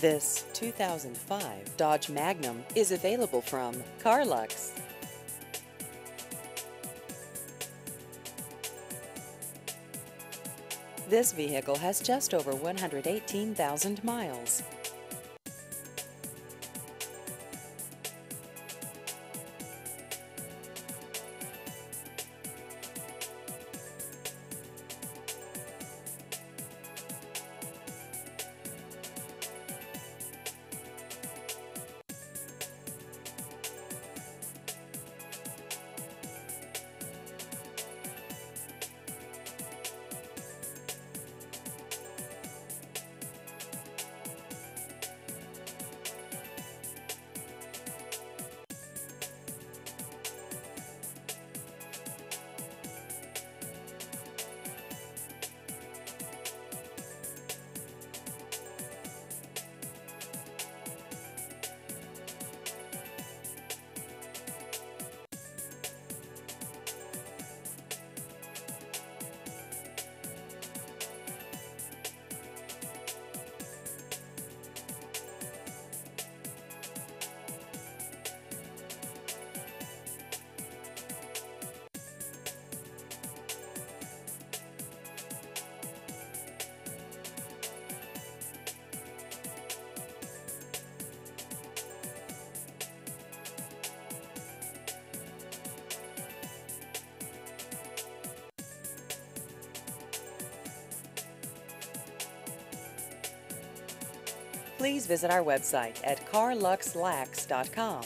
This 2005 Dodge Magnum is available from Carlux. This vehicle has just over 118,000 miles. Please visit our website at carluxlax.com.